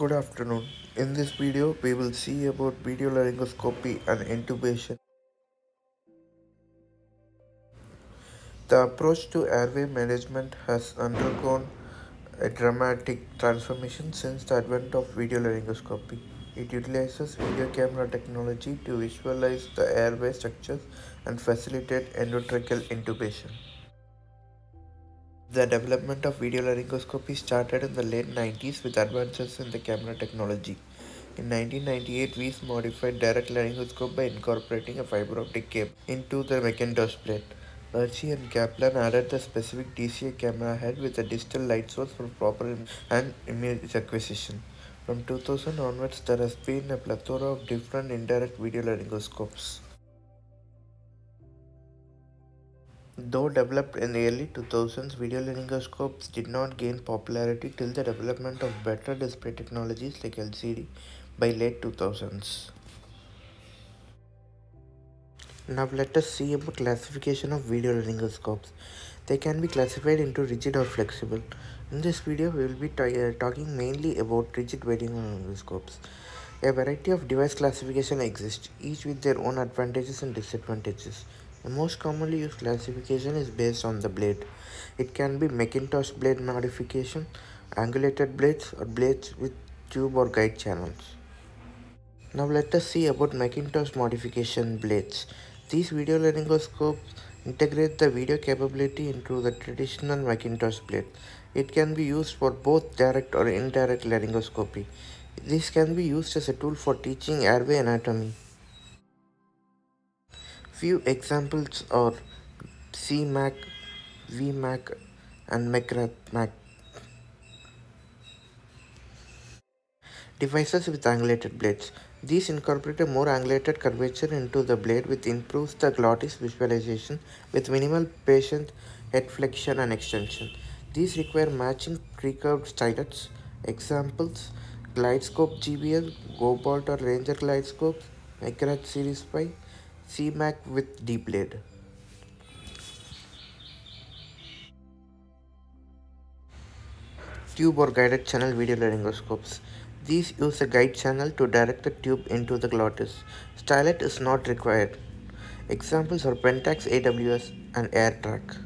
Good afternoon. In this video, we will see about video laryngoscopy and intubation. The approach to airway management has undergone a dramatic transformation since the advent of video laryngoscopy. It utilizes video camera technology to visualize the airway structures and facilitate endotracheal intubation. The development of video laryngoscopy started in the late 90s with advances in the camera technology. In 1998, Weiss modified direct laryngoscope by incorporating a fiber optic cable into the Macintosh plate. Berci and Kaplan added the specific DCI camera head with a digital light source for proper and image acquisition. From 2000 onwards, there has been a plethora of different indirect video laryngoscopes. Though developed in the early 2000s, video laryngoscopes did not gain popularity till the development of better display technologies like LCD by late 2000s. Now let us see about classification of video laryngoscopes. They can be classified into rigid or flexible. In this video, we will be uh, talking mainly about rigid video laryngoscopes. A variety of device classification exists, each with their own advantages and disadvantages. The most commonly used classification is based on the blade. It can be Macintosh blade modification, angulated blades, or blades with tube or guide channels. Now let us see about Macintosh modification blades. These video laryngoscopes integrate the video capability into the traditional Macintosh blade. It can be used for both direct or indirect laryngoscopy. This can be used as a tool for teaching airway anatomy. Few examples are CMAC, VMAC and McGrath-Mac. Devices with angulated blades. These incorporate a more angulated curvature into the blade which improves the glottis visualization with minimal patient head flexion and extension. These require matching recurved stylets. Examples Glidescope GVL, Cobalt or Ranger Glidescope, McGrath Series 5, CMAC with D blade. Tube or guided channel video laryngoscopes. These use a guide channel to direct the tube into the glottis. Stylet is not required. Examples are Pentax AWS and Airtraq.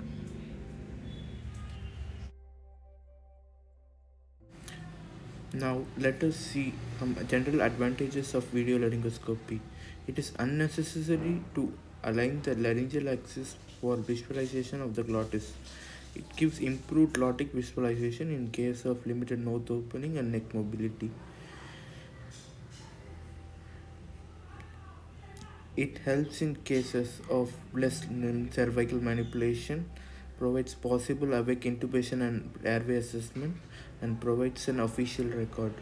Now let us see some general advantages of video laryngoscopy. It is unnecessary to align the laryngeal axis for visualization of the glottis. It gives improved glottic visualization in case of limited mouth opening and neck mobility. It helps in cases of less cervical manipulation, provides possible awake intubation and airway assessment, and provides an official record.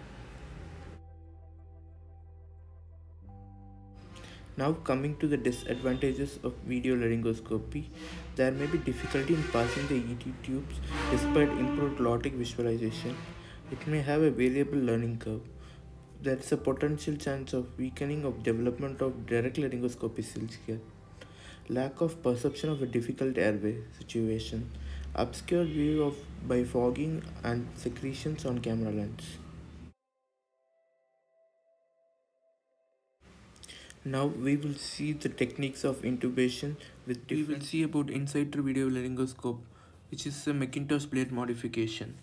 Now coming to the disadvantages of video laryngoscopy, there may be difficulty in passing the ET tubes despite improved glottic visualization. It may have a variable learning curve. There is a potential chance of weakening of development of direct laryngoscopy skills here. Lack of perception of a difficult airway situation. Obscure view of by fogging and secretions on camera lens. Now we will see the techniques of intubation with we will see about insider video laryngoscope which is a Macintosh blade modification.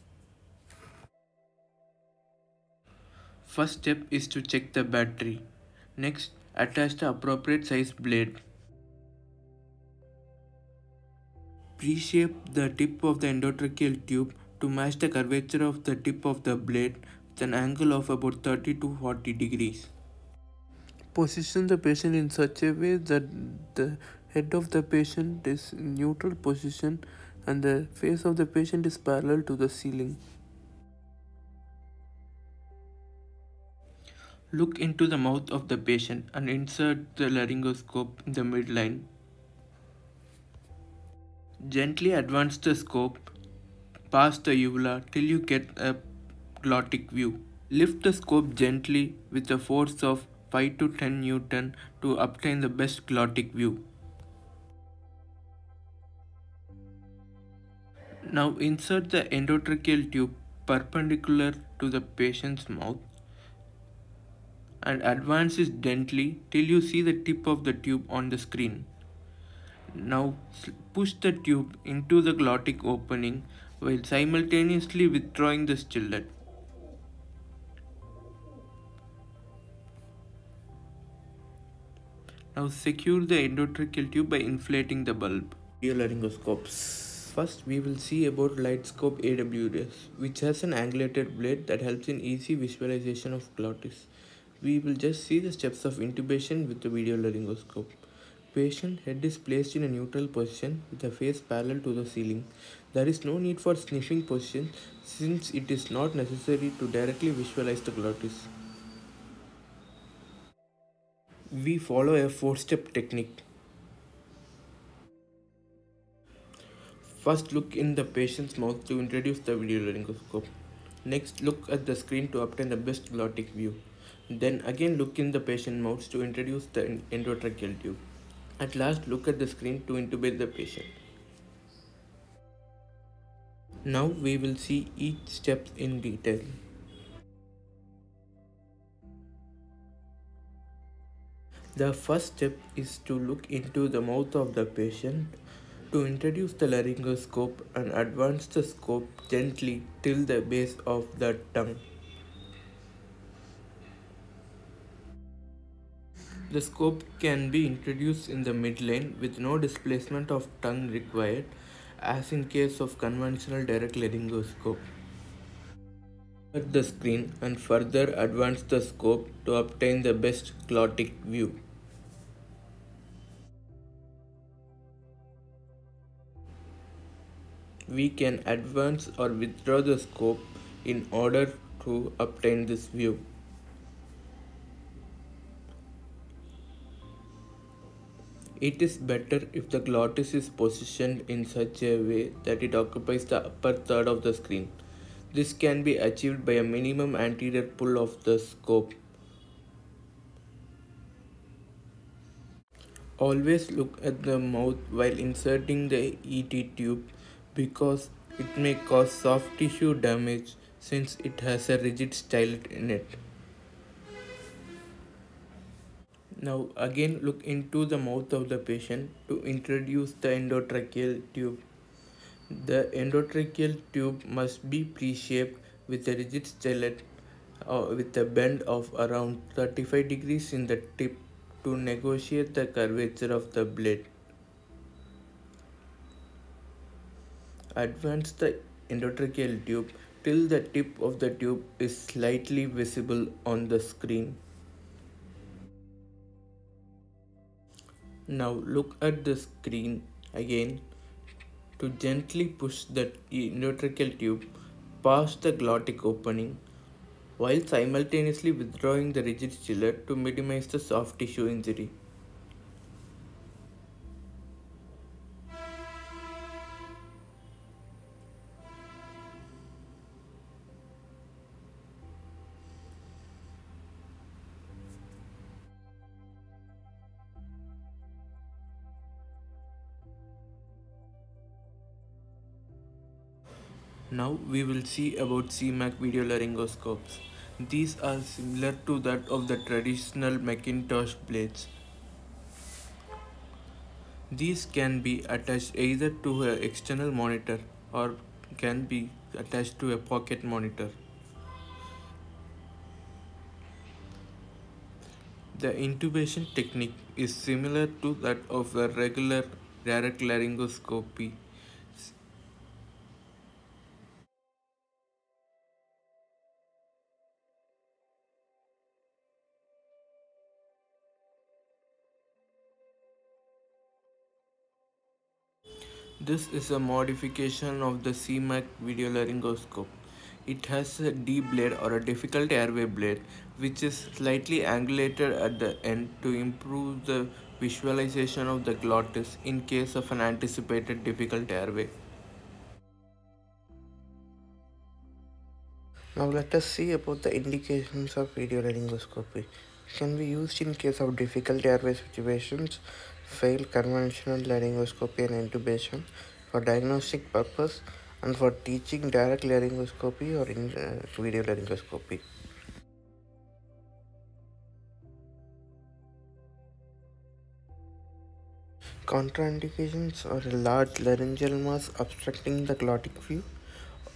First step is to check the battery. Next attach the appropriate size blade. Pre-shape the tip of the endotracheal tube to match the curvature of the tip of the blade with an angle of about 30 to 40 degrees. Position the patient in such a way that the head of the patient is in neutral position and the face of the patient is parallel to the ceiling. Look into the mouth of the patient and insert the laryngoscope in the midline. Gently advance the scope past the uvula till you get a glottic view. Lift the scope gently with a force of 5 to 10 Newton to obtain the best glottic view. Now insert the endotracheal tube perpendicular to the patient's mouth and advance it gently till you see the tip of the tube on the screen. Now push the tube into the glottic opening while simultaneously withdrawing the stylet. Now secure the endotracheal tube by inflating the bulb. Video laryngoscopes. First, we will see about Glidescope AWS, which has an angulated blade that helps in easy visualization of glottis. We will just see the steps of intubation with the video laryngoscope. Patient head is placed in a neutral position with the face parallel to the ceiling. There is no need for sniffing position since it is not necessary to directly visualize the glottis. We follow a four-step technique. First, look in the patient's mouth to introduce the video laryngoscope. Next, look at the screen to obtain the best glottic view. Then again look in the patient's mouth to introduce the endotracheal tube. At last, look at the screen to intubate the patient. Now we will see each step in detail. The first step is to look into the mouth of the patient to introduce the laryngoscope and advance the scope gently till the base of the tongue. The scope can be introduced in the midline with no displacement of tongue required as in case of conventional direct laryngoscope. Cut the screen and further advance the scope to obtain the best glottic view. We can advance or withdraw the scope in order to obtain this view. It is better if the glottis is positioned in such a way that it occupies the upper third of the screen. This can be achieved by a minimum anterior pull of the scope. Always look at the mouth while inserting the ET tube because it may cause soft tissue damage since it has a rigid stylet in it. Now again look into the mouth of the patient to introduce the endotracheal tube. The endotracheal tube must be pre-shaped with a rigid stylet uh, with a bend of around 35 degrees in the tip to negotiate the curvature of the blade. Advance the endotracheal tube till the tip of the tube is slightly visible on the screen. Now look at the screen again to gently push the endotracheal tube past the glottic opening while simultaneously withdrawing the rigid stylet to minimize the soft tissue injury. Now we will see about CMAC video laryngoscopes. These are similar to that of the traditional Macintosh blades. These can be attached either to an external monitor or can be attached to a pocket monitor. The intubation technique is similar to that of a regular direct laryngoscopy This is a modification of the CMAC video laryngoscope. It has a D blade or a difficult airway blade which is slightly angulated at the end to improve the visualization of the glottis in case of an anticipated difficult airway. Now let us see about the indications of video laryngoscopy. It can be used in case of difficult airway situations Fail conventional laryngoscopy and intubation for diagnostic purpose and for teaching direct laryngoscopy or in, uh, video laryngoscopy. Contraindications are a large laryngeal mass obstructing the glottic view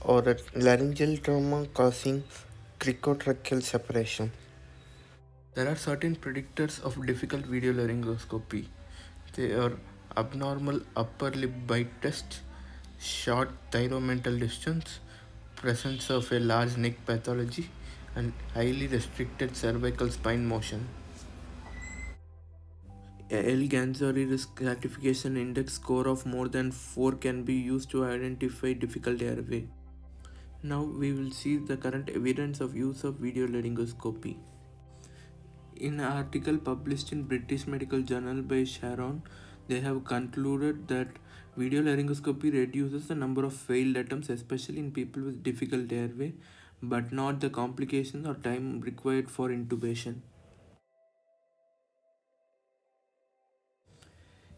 or a laryngeal trauma causing cricotracheal separation. There are certain predictors of difficult video laryngoscopy. They are abnormal upper lip bite test, short thyromental distance, presence of a large neck pathology, and highly restricted cervical spine motion. A El-Ganzouri risk stratification index score of more than 4 can be used to identify difficult airway. Now we will see the current evidence of use of video laryngoscopy. In an article published in British Medical Journal by Sharon, they have concluded that video laryngoscopy reduces the number of failed attempts, especially in people with difficult airway, but not the complications or time required for intubation.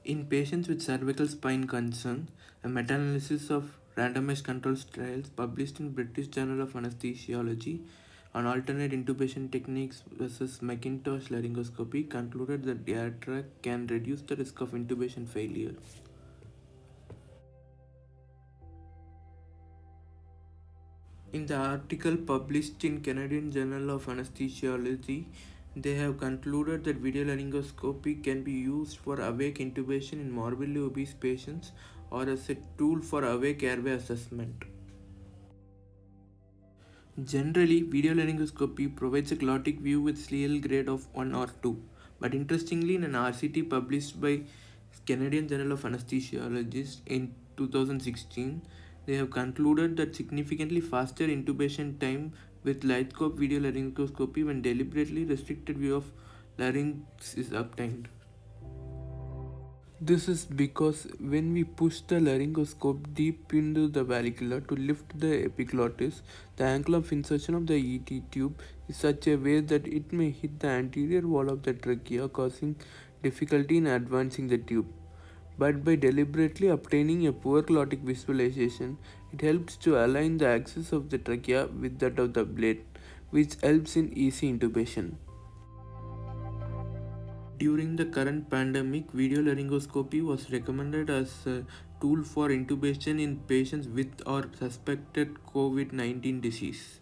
In patients with cervical spine concern, a meta-analysis of randomized controlled trials published in British Journal of Anesthesiology on alternate intubation techniques versus Macintosh laryngoscopy concluded that Diatrac can reduce the risk of intubation failure. In the article published in Canadian Journal of Anesthesiology, they have concluded that video laryngoscopy can be used for awake intubation in morbidly obese patients or as a tool for awake airway assessment. Generally, video laryngoscopy provides a glottic view with CL grade of 1 or 2. But interestingly, in an RCT published by Canadian Journal of Anesthesiologists in 2016, they have concluded that significantly faster intubation time with GlideScope video laryngoscopy when deliberately restricted view of larynx is obtained. This is because when we push the laryngoscope deep into the vallecula to lift the epiglottis, the angle of insertion of the ET tube is such a way that it may hit the anterior wall of the trachea causing difficulty in advancing the tube. But by deliberately obtaining a poor glottic visualization, it helps to align the axis of the trachea with that of the blade, which helps in easy intubation. During the current pandemic, video laryngoscopy was recommended as a tool for intubation in patients with or suspected COVID 19 disease.